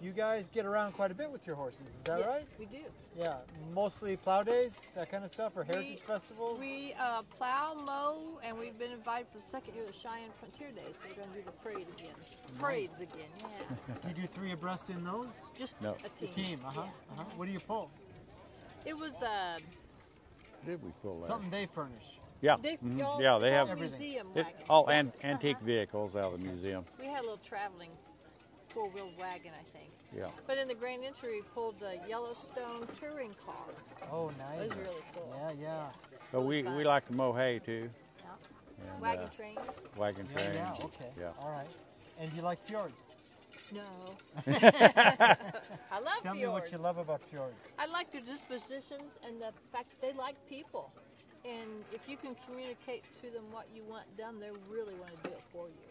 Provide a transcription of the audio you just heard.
you guys get around quite a bit with your horses. Is that yes, right? we do. Yeah, mostly plow days, that kind of stuff, or heritage We- festivals. We uh, plow, mow, and we've been invited for the second year of the Cheyenne Frontier Days. So we're going to do the parade again. Parades again, yeah. do you do three abreast in those? Just No. a The team. team, uh huh. Yeah. Uh-huh. What do you pull? It was uh, Did we pull that? Something they furnish. Yeah. they, mhm, Yeah, they have all Everything. museum it, wagons. all Yeah. an, antique Uh-huh. vehicles out of the museum. We had a little traveling four-wheel wagon, I think. Yeah. But in the Grand Entry, we pulled the Yellowstone touring car. Oh, It nice. was really cool. Yeah, yeah. But we, fun. we like to mow hay too. Yeah. And, Wagon uh, trains? wagon Yeah, trains. yeah, okay. Yeah. All right. And you like fjords? No. I love Fjords. Tell me what you love about fjords. I like their dispositions and the fact that they like people. And if you can communicate to them what you want done, they really want to do it for you.